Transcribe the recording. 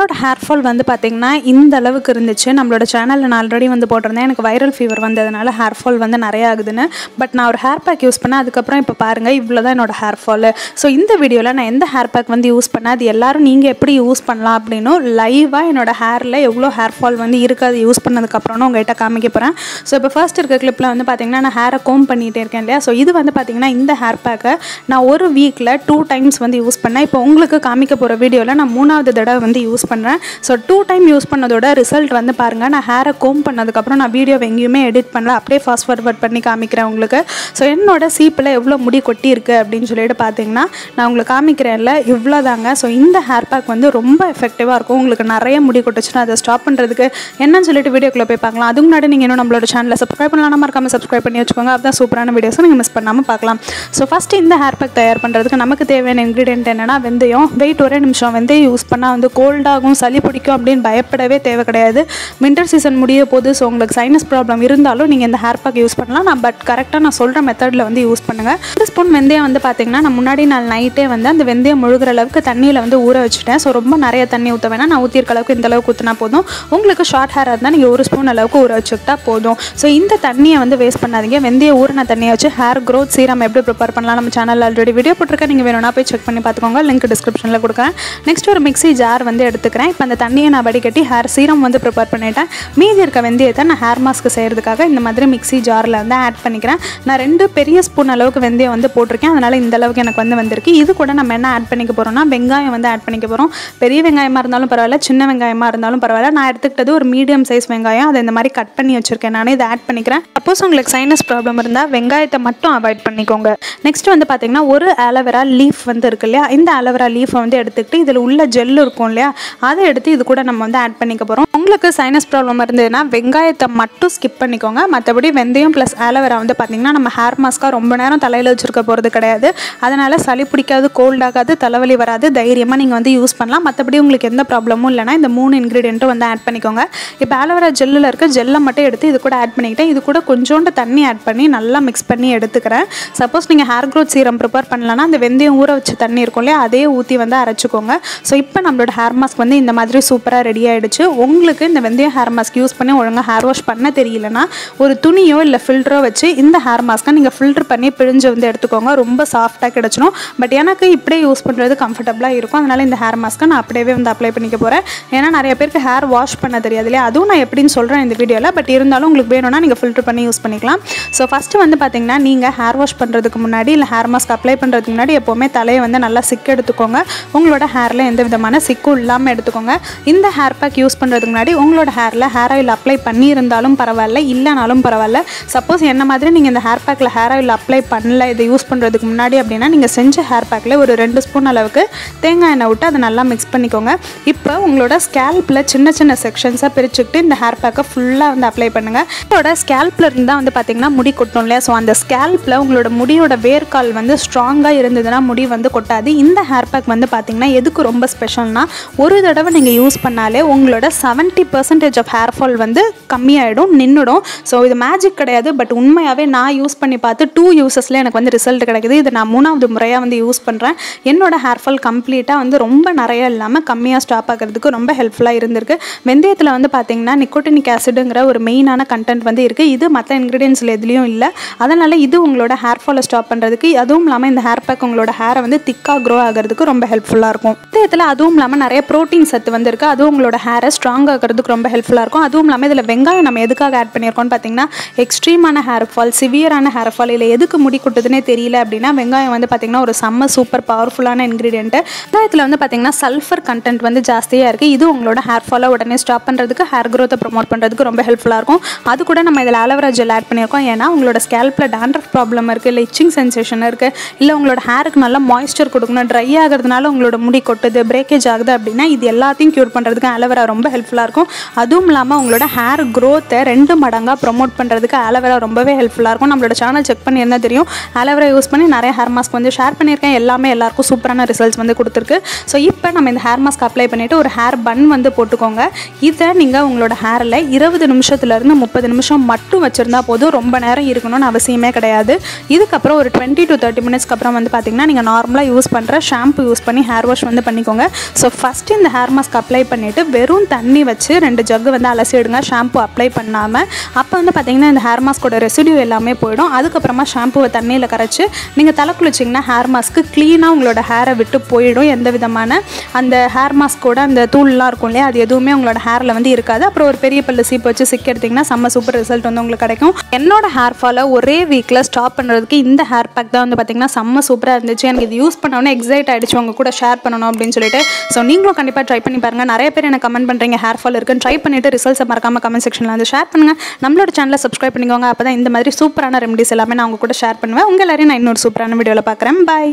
என்னோட hair fall வந்து பார்த்திங்கன்னா இந்த அளவுக்கு இருந்துச்சு. நம்மளோட சேனலில் நான் ஆல்ரெடி வந்து போட்டிருந்தேன். எனக்கு வைரல் ஃபீவர் வந்ததுனால ஹேர் ஃபால் வந்து நிறைய ஆகுதுன்னு. பட் நான் ஒரு ஹேர் பேக் யூஸ் பண்ணேன். அதுக்கப்புறம் இப்போ பாருங்கள் இவ்வளோ தான் என்னோட ஹேர் ஃபால் ஸோ இந்த வீடியோவில் நான் எந்த ஹேர் பேக் வந்து யூஸ் பண்ணேன்? அது எல்லாரும் நீங்கள் எப்படி யூஸ் பண்ணலாம் அப்படின்னும் லைவாக என்னோட ஹேரில் எவ்வளோ ஹேர் ஃபால் வந்து இருக்குது அது யூஸ் பண்ணதுக்கப்புறம் உங்கள்கிட்ட காமிக்க போகிறேன் ஸோ இப்போ ஃபர்ஸ்ட் இருக்க கிளிப்பில் வந்து பார்த்திங்கன்னா நான் ஹேரை கோம் பண்ணிகிட்டே இருக்கேன் இல்லையா? ஸோ இது வந்து பார்த்திங்கன்னா இந்த ஹேர் பேக்கை நான் ஒரு வீக்கில் டூ டைம்ஸ் வந்து யூஸ் பண்ணேன். இப்போ உங்களுக்கு காமிக்க போகிற வீடியோவில் நான் மூணாவது தடவை வந்து யூஸ் பண்ணுறேன் ஸோ டூ டைம் யூஸ் பண்ணதோட ரிசல்ட் வந்து பாருங்கள் நான் ஹேரை கோம் பண்ணதுக்கப்புறம் நான் வீடியோ எங்கேயுமே எடிட் பண்ணல. அப்படியே ஃபாஸ்ட் ஃபார்வர்ட் பண்ணி காமிக்கிறேன் உங்களுக்கு. ஸோ என்னோட சீப்பில் எவ்வளோ முடி கொட்டியிருக்கு அப்படின்னு சொல்லிட்டு பார்த்தீங்கன்னா நான் உங்களுக்கு காமிக்கிறேன்ல இவ்வளோ தாங்க ஸோ இந்த ஹேர் பேக் வந்து ரொம்ப எஃபெக்டிவாக இருக்கும். உங்களுக்கு நிறைய முடி கொட்டுச்சுன்னா அதை ஸ்டாப் பண்ணுறதுக்கு என்னன்னு சொல்லிட்டு வீடியோக்குள்ளே போய் பார்க்கலாம். அதுக்கு முன்னாடி நீங்கள் இன்னும் நம்மளோட சேனலில் சப்ஸ்கிரைப் பண்ணலாம் மறக்காம சப்ஸ்கிரைப் பண்ணி வச்சுக்கோங்க. அதுதான் சூப்பரான வீடியோஸை நீங்கள் மிஸ் பண்ணாமல் பார்க்கலாம். ஸோ ஃபஸ்ட்டு இந்த ஹேர் பேக் தயார் பண்ணுறதுக்கு நமக்கு தேவையான இன்க்ரீடியன்ட் என்னென்னா வெந்தயம். வெயிட் ஒரே நிமிஷம். வெந்தயம் யூஸ் பண்ணால் வந்து ஆகும் சளி பிடிக்கும் அப்படின்னு பயப்படவே தேவை கிடையாது. வின்டர் சீசன் முடிய போது ஸோ உங்களுக்கு சைனஸ் ப்ராப்ளம் இருந்தாலும் நீங்கள் இந்த ஹேர் பேக் யூஸ் பண்ணலாம். நான் பட் கரெக்டாக நான் சொல்கிற மெத்தடில் வந்து யூஸ் பண்ணுங்கள் ஒரு ஸ்பூன் வெந்தயம் வந்து பார்த்திங்கன்னா நான் முன்னாடி நாள் நைட்டே வந்து அந்த வெந்தயம் முழுகிற அளவுக்கு தண்ணியில் வந்து ஊற வச்சுட்டேன். ஸோ ரொம்ப நிறைய தண்ணி ஊற்ற வேணால் நான் ஊற்றிருக்க அளவுக்கு இந்த அளவுக்கு ஊற்றினா போதும். உங்களுக்கு ஷார்ட் ஹேராக இருந்தால் நீங்கள் ஒரு ஸ்பூன் அளவுக்கு ஊற வச்சுக்கிட்டா போதும். ஸோ இந்த தண்ணியை வந்து வேஸ்ட் பண்ணாதீங்க. வெந்தய ஊறின தண்ணியை வச்சு ஹேர் க்ரோத் சீரம் எப்படி ப்ரிப்பேர் பண்ணலாம் நம்ம சேனல் ஆல்ரெடி வீடியோ போட்டிருக்கேன். நீங்கள் வேணும்னா போய் செக் பண்ணி பார்த்துக்கோங்க. லிங்க் டிஸ்கிரிப்ஷனில் கொடுக்குறேன். நெக்ஸ்ட் ஒரு மிக்ஸி ஜார் வந்து எடுத்து எடுத்துக்கிறேன். இப்போ அந்த தண்ணியை நான் வடிகட்டி ஹேர் சீரம் வந்து ப்ரிப்பேர் பண்ணிட்டேன். மீதி இருக்க வெந்தயத்தை நான் ஹேர் மாஸ்க் செய்கிறதுக்காக இந்த மாதிரி மிக்ஸி ஜாரில் வந்து ஆட் பண்ணிக்கிறேன். நான் ரெண்டு பெரிய ஸ்பூன் அளவுக்கு வெந்தயம் வந்து போட்டிருக்கேன். அதனால் இந்த அளவுக்கு எனக்கு வந்து வந்திருக்கு. இது கூட நம்ம என்ன ஆட் பண்ணிக்க போகிறோம்னா வெங்காயம் வந்து ஆட் பண்ணிக்க போகிறோம் பெரிய வெங்காயமாக இருந்தாலும் பரவாயில்ல சின்ன வெங்காயமாக இருந்தாலும் பரவாயில்ல. நான் எடுத்துக்கிட்டது ஒரு மீடியம் சைஸ் வெங்காயம். அதை இந்த மாதிரி கட் பண்ணி வச்சுருக்கேன். நானே இதை ஆட் பண்ணிக்கிறேன். சப்போஸ் உங்களுக்கு சைனஸ் ப்ராப்ளம் இருந்தால் வெங்காயத்தை மட்டும் அவாய்ட் பண்ணிக்கோங்க. நெக்ஸ்ட் வந்து பார்த்தீங்கன்னா ஒரு ஆலோவேரா லீஃப் வந்து இருக்கு இல்லையா? இந்த ஆலோவேரா லீஃபை வந்து எடுத்துக்கிட்டு இதில் உள்ள ஜெல் இருக்கும் இல்லையா? அதை எடுத்து இது கூட நம்ம வந்து ஆட் பண்ணிக்க போகிறோம் உங்களுக்கு சைனஸ் ப்ராப்ளம் இருந்ததுன்னா வெங்காயத்தை மட்டும் ஸ்கிப் பண்ணிக்கோங்க. மற்றபடி வெந்தயம் ப்ளஸ் ஆலோவேரா வந்து பார்த்திங்கன்னா நம்ம ஹேர் மாஸ்க்காக ரொம்ப நேரம் தலையில் வச்சுருக்க போகிறது கிடையாது. அதனால் சளி பிடிக்காது கோல்ட் ஆகாது தலைவலி வராது தைரியமாக நீங்கள் வந்து யூஸ் பண்ணலாம். மற்றபடி உங்களுக்கு எந்த ப்ராப்ளமும் இல்லைனா இந்த மூணு இன்க்ரீடியண்ட்டும் வந்து ஆட் பண்ணிக்கோங்க. இப்போ ஆலோவேரா ஜெல்லில் இருக்க ஜெல்லை மட்டும் எடுத்து இது கூட ஆட் பண்ணிக்கிட்டேன். இது கூட கொஞ்சோண்டு தண்ணி ஆட் பண்ணி நல்லா மிக்ஸ் பண்ணி எடுத்துக்கிறேன். சப்போஸ் நீங்கள் ஹேர் க்ரோத் சீரம் ப்ரிப்பேர் பண்ணலன்னா அந்த வெந்தயம் ஊற வச்ச தண்ணி இருக்கும் இல்லையா அதே ஊற்றி வந்து அரைச்சிக்கோங்க. ஸோ இப்போ நம்மளோட ஹேர் மாஸ்க் வந்து இந்த மாதிரி சூப்பராக ரெடி ஆகிடுச்சு உங்களுக்கு இந்த வெந்தயம் ஹேர் மாஸ்க் யூஸ் பண்ணி ஒழுங்காக ஹேர் வாஷ் பண்ண தெரியலனா ஒரு துணியோ இல்லை ஃபில்டரோ வச்சு இந்த ஹேர் மாஸ்க்கை நீங்கள் ஃபில்டர் பண்ணி பிழிஞ்சு வந்து எடுத்துக்கோங்க. ரொம்ப சாஃப்டாக கிடச்சிடும் பட் எனக்கு இப்படியே யூஸ் பண்ணுறது கம்ஃபர்டபுளாக இருக்கும். அதனால் இந்த ஹேர் மாஸ்க்கை நான் அப்படியே வந்து அப்ளை பண்ணிக்க போகிறேன் ஏன்னா நிறைய பேருக்கு ஹேர் வாஷ் பண்ண தெரியாது இல்லையா? அதுவும் நான் எப்படின்னு சொல்கிறேன் இந்த வீடியோவில் பட் இருந்தாலும் உங்களுக்கு வேணும்னா நீங்கள் ஃபில்டர் பண்ணி யூஸ் பண்ணிக்கலாம். ஸோ ஃபஸ்ட்டு வந்து பார்த்தீங்கன்னா நீங்கள் ஹேர் வாஷ் பண்ணுறதுக்கு முன்னாடி இல்லை ஹேர் மாஸ்க் அப்ளை பண்ணுறதுக்கு முன்னாடி எப்போவுமே தலையை வந்து நல்லா சிக்கு எடுத்துக்கோங்க. உங்களோட ஹேரில் எந்த விதமான சிக்கும் இல்லாமல் எடுத்துக்கோங்க. இந்த ஹேர் பேக் யூஸ் பண்ணுறதுக்கு முன்னாடி உங்களோட ஹேரில் ஹேர் ஆயில் அப்ளை பண்ணியிருந்தாலும் பரவாயில்ல இல்லைனாலும் பரவாயில்ல. சப்போஸ் என்ன மாதிரி நீங்கள் இந்த ஹேர் பேக்கில் ஹேர் ஆயில் அப்ளை பண்ணல இதை யூஸ் பண்ணுறதுக்கு முன்னாடி அப்படின்னா நீங்கள் செஞ்ச ஹேர் பேக்கில் ஒரு ரெண்டு ஸ்பூன் அளவுக்கு தேங்காய் எண்ணெய் விட்டு அதை நல்லா மிக்ஸ் பண்ணிக்கோங்க. இப்போ உங்களோட ஸ்கேல்பில் சின்ன சின்ன செக்ஷன்ஸாக பிரிச்சுக்கிட்டு இந்த ஹேர் பேக்கை ஃபுல்லாக வந்து அப்ளை பண்ணுங்கள் உங்களோட ஸ்கேல்பில் இருந்தால் வந்து பார்த்திங்கன்னா முடி கொட்டும் இல்லையா? ஸோ அந்த ஸ்கேல்பில் உங்களோட முடியோட வேர்க்கால் வந்து ஸ்ட்ராங்காக இருந்ததுன்னா முடி வந்து கொட்டாது. இந்த ஹேர் பேக் வந்து பார்த்திங்கன்னா எதுக்கு ரொம்ப ஸ்பெஷல்னால் ஒரு தடவை நீங்கள் யூஸ் பண்ணாலே உங்களோட seven seventy percentage of hair fall வந்து கம்மியாயிடும் நின்றுடும் ஸோ இது மேஜிக் கிடையாது பட் உண்மையாகவே நான் யூஸ் பண்ணி பார்த்து டூ யூசஸில் எனக்கு வந்து ரிசல்ட் கிடைக்குது. இது நான் மூணாவது முறையாக வந்து யூஸ் பண்ணுறேன் என்னோட ஹேர் ஃபால் கம்ப்ளீட்டாக வந்து ரொம்ப நிறைய இல்லாமல் கம்மியாக ஸ்டாப் ஆகிறதுக்கு ரொம்ப ஹெல்ப்ஃபுல்லாக இருந்திருக்கு. வெந்தயத்தில் வந்து பார்த்திங்கன்னா நிக்கோட்டினிக் ஆசிடுங்கிற ஒரு மெயினான கண்டென்ட் வந்து இருக்குது இது மற்ற இன்க்ரீடியன்ஸில் எதுலேயும் இல்லை. அதனால் இது உங்களோட ஹேர் ஃபாலை ஸ்டாப் பண்ணுறதுக்கு அதுவும் இல்லாமல் இந்த ஹேர் பேக் உங்களோட ஹேரை வந்து திக்காக க்ரோ ஆகிறதுக்கு ரொம்ப ஹெல்ப்ஃபுல்லாக இருக்கும். வெந்தயத்தில் அதுவும் இல்லாமல் நிறைய ப்ரோட்டீன் சத்து வந்திருக்கு அதுவும் உங்களோட ஹேரை ஸ்ட்ராங்காக ஆகிறதுக்கு ரொம்ப ஹெல்ப்ஃபுல்லாக இருக்கும். அதுவும் இல்லாமல் இதில் வெங்காயம் நம்ம எதுக்காக ஆட் பண்ணியிருக்கோம்னு பார்த்தீங்கன்னா எக்ஸ்ட்ரீமான ஹேர் ஃபால் சிவியரான ஹேர் ஃபால் இல்லை எதுக்கு முடி கொட்டுதுன்னே தெரியல அப்படின்னா வெங்காயம் வந்து பார்த்திங்கன்னா ஒரு செம்ம சூப்பர் பவர்ஃபுல்லான இன்க்ரீடியன்ட்டு வெங்காயத்தில் வந்து பார்த்திங்கன்னா சல்ஃபர் கண்டென்ட் வந்து ஜாஸ்தியாக இருக்குது இது உங்களோட ஹேர் ஃபாலை உடனே ஸ்டாப் பண்ணுறதுக்கு ஹேர் க்ரோத்தை ப்ரொமோட் பண்ணுறதுக்கு ரொம்ப ஹெல்ப்ஃபுல்லாக இருக்கும். அது கூட நம்ம இதில் ஆலோவேரா ஜெல் ஆட் பண்ணியிருக்கோம். ஏன்னா உங்களோட ஸ்கேல்பில் டேண்ட்ரஃப் ப்ராப்ளம் இருக்குது இல்லை இச்சிங் சென்சேஷன் இருக்குது இல்லை உங்களோட ஹேருக்கு நல்லா மாய்ஸ்சர் கொடுக்கணும் ட்ரை ஆகிறதுனால உங்களோட முடி கொட்டுது பிரேக்கேஜ் ஆகுது அப்படின்னா இது எல்லாத்தையும் க்யூர் பண்ணுறதுக்கு ஆலோவேரா ரொம்ப ஹெல்ப்ஃபுல்லாக இருக்கும் அதுவும் இல்லாமல் உங்களோட ஹேர் க்ரோத்தை ரெண்டு மடங்காக ப்ரொமோட் பண்ணுறதுக்கு ஆலோவேரா ரொம்பவே ஹெல்ப்ஃபுல்லாக இருக்கும். நம்மளோட சேனல் செக் பண்ணி என்ன தெரியும் ஆலோவேரா யூஸ் பண்ணி நிறைய ஹேர் மாஸ்க் வந்து ஷேர் பண்ணியிருக்கேன். எல்லாமே எல்லாருக்கும் சூப்பரான ரிசல்ட்ஸ் வந்து கொடுத்துருக்கு. ஸோ இப்போ நம்ம இந்த ஹேர் மாஸ்க் அப்ளை பண்ணிவிட்டு ஒரு ஹேர் பன் வந்து போட்டுக்கோங்க. இதை நீங்கள் உங்களோட ஹேரில் இருபது நிமிஷத்துலேருந்து முப்பது நிமிஷம் மட்டும் வச்சுருந்தா போதும். ரொம்ப நேரம் இருக்கணும்னு அவசியமே கிடையாது. இதுக்கப்புறம் ஒரு டுவெண்ட்டி டு தேர்ட்டி மினிட்ஸ்க்கு அப்புறம் வந்து பார்த்திங்கன்னா நீங்கள் நார்மலாக யூஸ் பண்ணுற ஷாம்பு யூஸ் பண்ணி ஹேர் வாஷ் வந்து பண்ணிக்கோங்க. ஸோ ஃபஸ்ட்டு இந்த இந்த ஹேர் மாஸ்க் அப்ளை பண்ணிவிட்டு வெறும் தண்ணி வச்சு ரெண்டு ஜக்கு வந்து அலசி விடுங்க ஷாம்பு அப்ளை பண்ணாமல் அப்போ வந்து பார்த்தீங்கன்னா இந்த ஹேர் மாஸ்கோட ரெசிடியூ எல்லாமே போயிடும். அதுக்கப்புறமா ஷாம்புவை தண்ணியில் கரைச்சி நீங்கள் தலை குளிச்சிங்கன்னா ஹேர் மாஸ்க்கு க்ளீனாக உங்களோட ஹேரை விட்டு போயிடும். எந்த விதமான அந்த ஹேர் மாஸ்க்கோட அந்த தூள்லாம் இருக்கும் இல்லையா? அது எதுவுமே உங்களோட ஹேரில் வந்து இருக்காது. அப்புறம் ஒரு பெரிய பல்லு சீப்பு வச்சு சிக்க எடுத்திங்கன்னா செம்ம சூப்பர் ரிசல்ட் வந்து உங்களுக்கு கிடைக்கும். என்னோட ஹேர் ஃபாலை ஒரே வீக்கில் ஸ்டாப் பண்ணுறதுக்கு இந்த ஹேர் பேக் தான் வந்து பார்த்திங்கன்னா செம்ம சூப்பராக இருந்துச்சு. எனக்கு இது யூஸ் பண்ணோன்னே எக்ஸைட் ஆகிடுச்சு உங்க கூட ஷேர் பண்ணணும் அப்படின்னு சொல்லிட்டு. ஸோ நீங்களும் கண்டிப்பாக ட்ரை பண்ணி பாருங்கள் நிறைய பேர் எனக்கு கமெண்ட் பண்ணுறீங்க ஹேர் ஃபால் இருக்குன்னு ட்ரை பண்ணிவிட்டு ரிசல்ட்ஸை மறக்காம கமெண்ட் செக்ஷனில் வந்து ஷேர் பண்ணுங்கள் நம்மளோட சேனலை சப்ஸ்கிரைப் பண்ணிக்கோங்க. அப்போ தான் இந்த மாதிரி சூப்பரான ரெமடிஸ் எல்லாமே நான் உங்கள் கூட ஷேர் பண்ணுவேன். உங்கள் எல்லாரையும் நான் இன்னொரு சூப்பரான வீடியோவில் பார்க்குறேன். பாய்